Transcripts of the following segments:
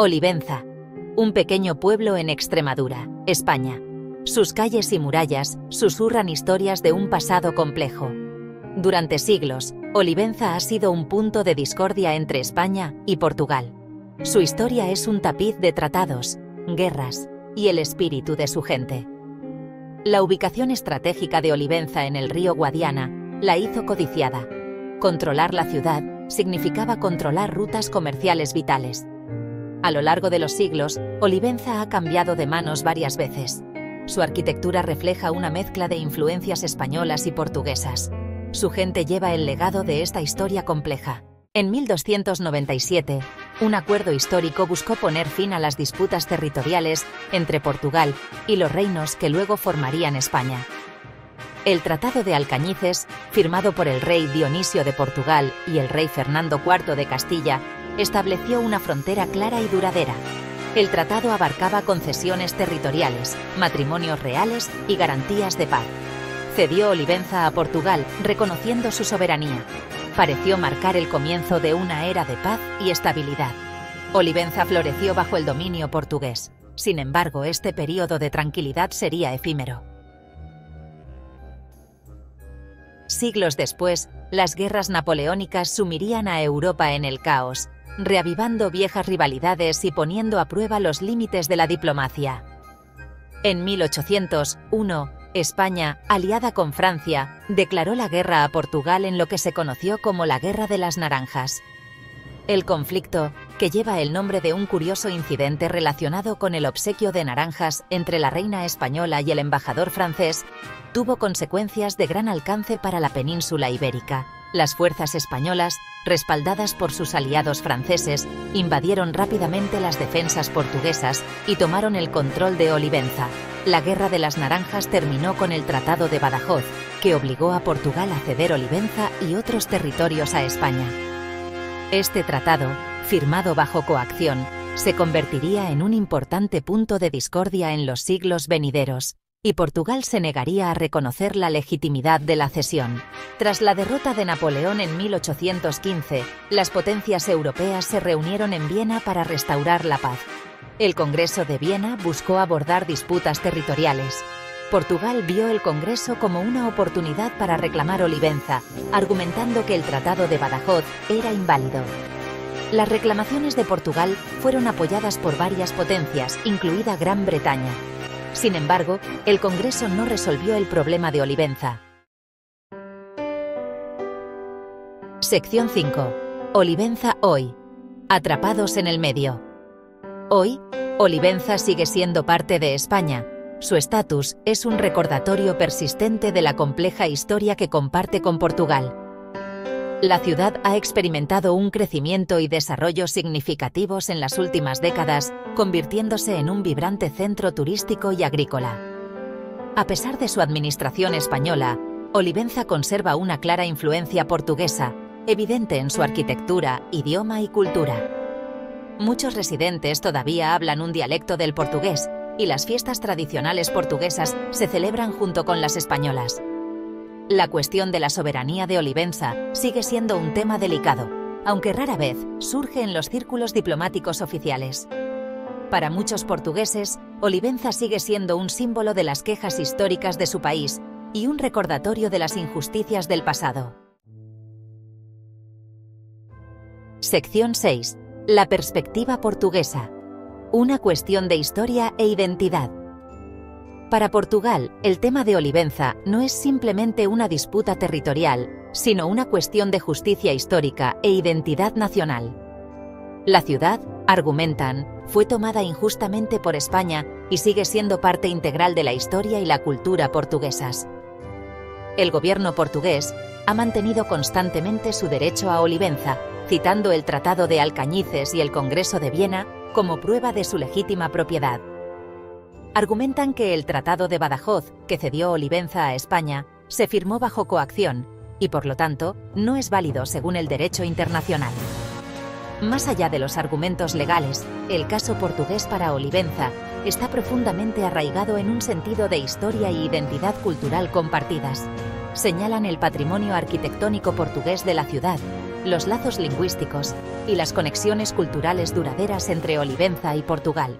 Olivenza, un pequeño pueblo en Extremadura, España. Sus calles y murallas susurran historias de un pasado complejo. Durante siglos, Olivenza ha sido un punto de discordia entre España y Portugal. Su historia es un tapiz de tratados, guerras y el espíritu de su gente. La ubicación estratégica de Olivenza en el río Guadiana la hizo codiciada. Controlar la ciudad significaba controlar rutas comerciales vitales. A lo largo de los siglos, Olivenza ha cambiado de manos varias veces. Su arquitectura refleja una mezcla de influencias españolas y portuguesas. Su gente lleva el legado de esta historia compleja. En 1297, un acuerdo histórico buscó poner fin a las disputas territoriales entre Portugal y los reinos que luego formarían España. El Tratado de Alcañices, firmado por el rey Dionisio de Portugal y el rey Fernando IV de Castilla, estableció una frontera clara y duradera. El tratado abarcaba concesiones territoriales, matrimonios reales y garantías de paz. Cedió Olivenza a Portugal, reconociendo su soberanía. Pareció marcar el comienzo de una era de paz y estabilidad. Olivenza floreció bajo el dominio portugués. Sin embargo, este periodo de tranquilidad sería efímero. Siglos después, las guerras napoleónicas sumirían a Europa en el caos, reavivando viejas rivalidades y poniendo a prueba los límites de la diplomacia. En 1801, España, aliada con Francia, declaró la guerra a Portugal en lo que se conoció como la Guerra de las Naranjas. El conflicto, que lleva el nombre de un curioso incidente relacionado con el obsequio de naranjas entre la reina española y el embajador francés, tuvo consecuencias de gran alcance para la península ibérica. Las fuerzas españolas, respaldadas por sus aliados franceses, invadieron rápidamente las defensas portuguesas y tomaron el control de Olivenza. La Guerra de las Naranjas terminó con el Tratado de Badajoz, que obligó a Portugal a ceder Olivenza y otros territorios a España. Este tratado, firmado bajo coacción, se convertiría en un importante punto de discordia en los siglos venideros, y Portugal se negaría a reconocer la legitimidad de la cesión. Tras la derrota de Napoleón en 1815, las potencias europeas se reunieron en Viena para restaurar la paz. El Congreso de Viena buscó abordar disputas territoriales. Portugal vio el Congreso como una oportunidad para reclamar Olivenza, argumentando que el Tratado de Badajoz era inválido. Las reclamaciones de Portugal fueron apoyadas por varias potencias, incluida Gran Bretaña. Sin embargo, el Congreso no resolvió el problema de Olivenza. Sección 5. Olivenza hoy. Atrapados en el medio. Hoy, Olivenza sigue siendo parte de España. Su estatus es un recordatorio persistente de la compleja historia que comparte con Portugal. La ciudad ha experimentado un crecimiento y desarrollo significativos en las últimas décadas, convirtiéndose en un vibrante centro turístico y agrícola. A pesar de su administración española, Olivenza conserva una clara influencia portuguesa, evidente en su arquitectura, idioma y cultura. Muchos residentes todavía hablan un dialecto del portugués, y las fiestas tradicionales portuguesas se celebran junto con las españolas. La cuestión de la soberanía de Olivenza sigue siendo un tema delicado, aunque rara vez surge en los círculos diplomáticos oficiales. Para muchos portugueses, Olivenza sigue siendo un símbolo de las quejas históricas de su país y un recordatorio de las injusticias del pasado. Sección 6. La perspectiva portuguesa. Una cuestión de historia e identidad. Para Portugal, el tema de Olivenza no es simplemente una disputa territorial, sino una cuestión de justicia histórica e identidad nacional. La ciudad, argumentan, fue tomada injustamente por España y sigue siendo parte integral de la historia y la cultura portuguesas. El gobierno portugués ha mantenido constantemente su derecho a Olivenza, citando el Tratado de Alcañices y el Congreso de Viena como prueba de su legítima propiedad argumentan que el Tratado de Badajoz, que cedió Olivenza a España, se firmó bajo coacción y por lo tanto no es válido según el derecho internacional. Más allá de los argumentos legales, el caso portugués para Olivenza está profundamente arraigado en un sentido de historia y identidad cultural compartidas. Señalan el patrimonio arquitectónico portugués de la ciudad, los lazos lingüísticos y las conexiones culturales duraderas entre Olivenza y Portugal.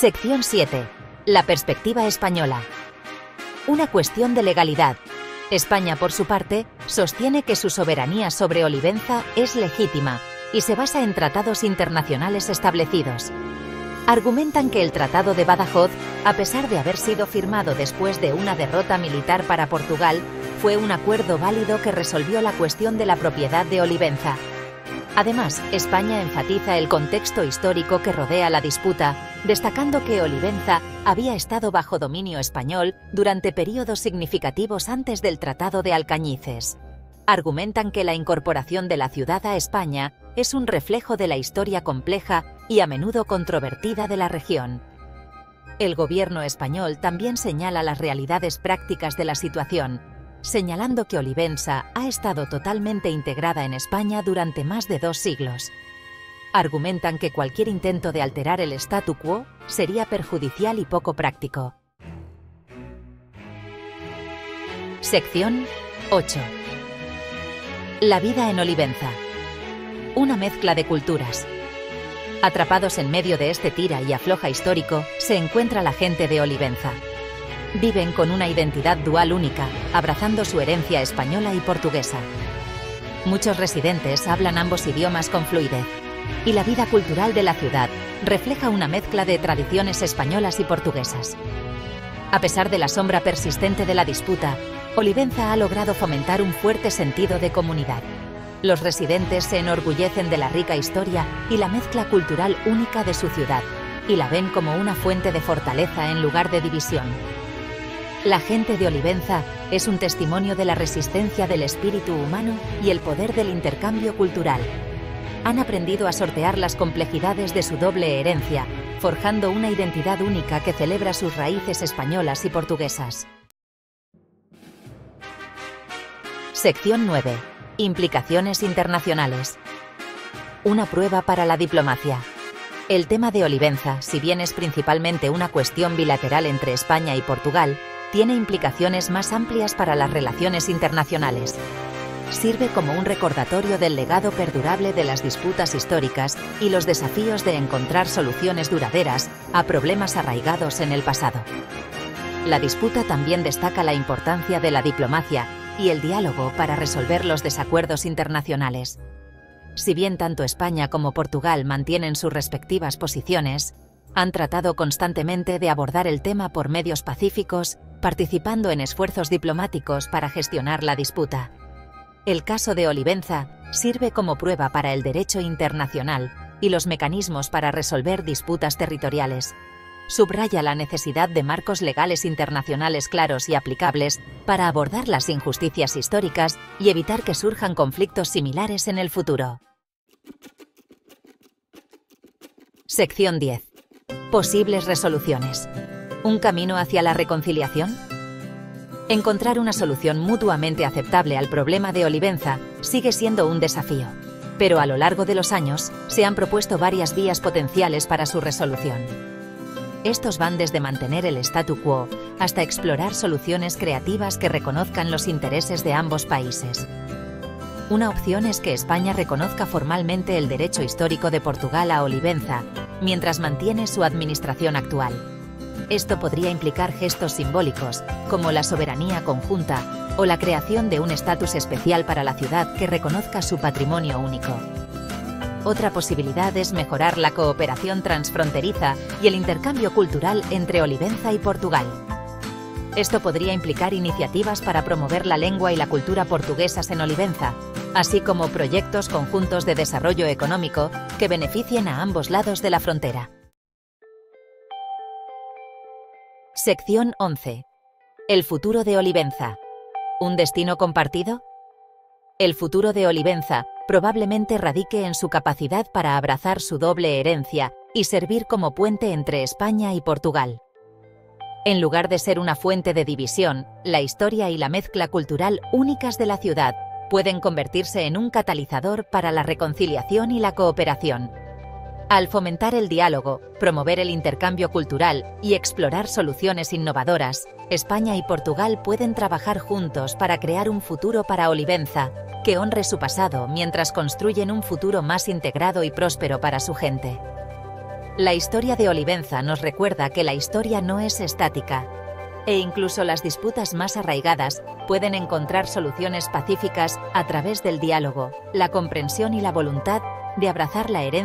Sección 7. La perspectiva española. Una cuestión de legalidad. España, por su parte, sostiene que su soberanía sobre Olivenza es legítima y se basa en tratados internacionales establecidos. Argumentan que el Tratado de Badajoz, a pesar de haber sido firmado después de una derrota militar para Portugal, fue un acuerdo válido que resolvió la cuestión de la propiedad de Olivenza. Además, España enfatiza el contexto histórico que rodea la disputa, destacando que Olivenza había estado bajo dominio español durante periodos significativos antes del Tratado de Alcañices argumentan que la incorporación de la ciudad a España es un reflejo de la historia compleja y a menudo controvertida de la región. El gobierno español también señala las realidades prácticas de la situación, señalando que Olivenza ha estado totalmente integrada en España durante más de dos siglos. Argumentan que cualquier intento de alterar el statu quo sería perjudicial y poco práctico. Sección 8. La vida en Olivenza. Una mezcla de culturas. Atrapados en medio de este tira y afloja histórico, se encuentra la gente de Olivenza. Viven con una identidad dual única, abrazando su herencia española y portuguesa. Muchos residentes hablan ambos idiomas con fluidez, y la vida cultural de la ciudad refleja una mezcla de tradiciones españolas y portuguesas. A pesar de la sombra persistente de la disputa, Olivenza ha logrado fomentar un fuerte sentido de comunidad. Los residentes se enorgullecen de la rica historia y la mezcla cultural única de su ciudad, y la ven como una fuente de fortaleza en lugar de división. La gente de Olivenza es un testimonio de la resistencia del espíritu humano y el poder del intercambio cultural. Han aprendido a sortear las complejidades de su doble herencia, forjando una identidad única que celebra sus raíces españolas y portuguesas. Sección 9. Implicaciones internacionales. Una prueba para la diplomacia. El tema de Olivenza, si bien es principalmente una cuestión bilateral entre España y Portugal, tiene implicaciones más amplias para las relaciones internacionales. Sirve como un recordatorio del legado perdurable de las disputas históricas y los desafíos de encontrar soluciones duraderas a problemas arraigados en el pasado. La disputa también destaca la importancia de la diplomacia y el diálogo para resolver los desacuerdos internacionales. Si bien tanto España como Portugal mantienen sus respectivas posiciones, han tratado constantemente de abordar el tema por medios pacíficos, participando en esfuerzos diplomáticos para gestionar la disputa. El caso de Olivenza sirve como prueba para el derecho internacional y los mecanismos para resolver disputas territoriales, subraya la necesidad de marcos legales internacionales claros y aplicables para abordar las injusticias históricas y evitar que surjan conflictos similares en el futuro. Sección 10. Posibles resoluciones. ¿Un camino hacia la reconciliación? Encontrar una solución mutuamente aceptable al problema de Olivenza sigue siendo un desafío, pero a lo largo de los años se han propuesto varias vías potenciales para su resolución. Estos van desde mantener el statu quo hasta explorar soluciones creativas que reconozcan los intereses de ambos países. Una opción es que España reconozca formalmente el derecho histórico de Portugal a Olivenza, mientras mantiene su administración actual. Esto podría implicar gestos simbólicos, como la soberanía conjunta o la creación de un estatus especial para la ciudad que reconozca su patrimonio único. Otra posibilidad es mejorar la cooperación transfronteriza y el intercambio cultural entre Olivenza y Portugal. Esto podría implicar iniciativas para promover la lengua y la cultura portuguesas en Olivenza, así como proyectos conjuntos de desarrollo económico que beneficien a ambos lados de la frontera. Sección 11. El futuro de Olivenza. ¿Un destino compartido? El futuro de Olivenza probablemente radique en su capacidad para abrazar su doble herencia y servir como puente entre España y Portugal. En lugar de ser una fuente de división, la historia y la mezcla cultural únicas de la ciudad pueden convertirse en un catalizador para la reconciliación y la cooperación. Al fomentar el diálogo, promover el intercambio cultural y explorar soluciones innovadoras, España y Portugal pueden trabajar juntos para crear un futuro para Olivenza que honre su pasado mientras construyen un futuro más integrado y próspero para su gente. La historia de Olivenza nos recuerda que la historia no es estática, e incluso las disputas más arraigadas pueden encontrar soluciones pacíficas a través del diálogo, la comprensión y la voluntad de abrazar la herencia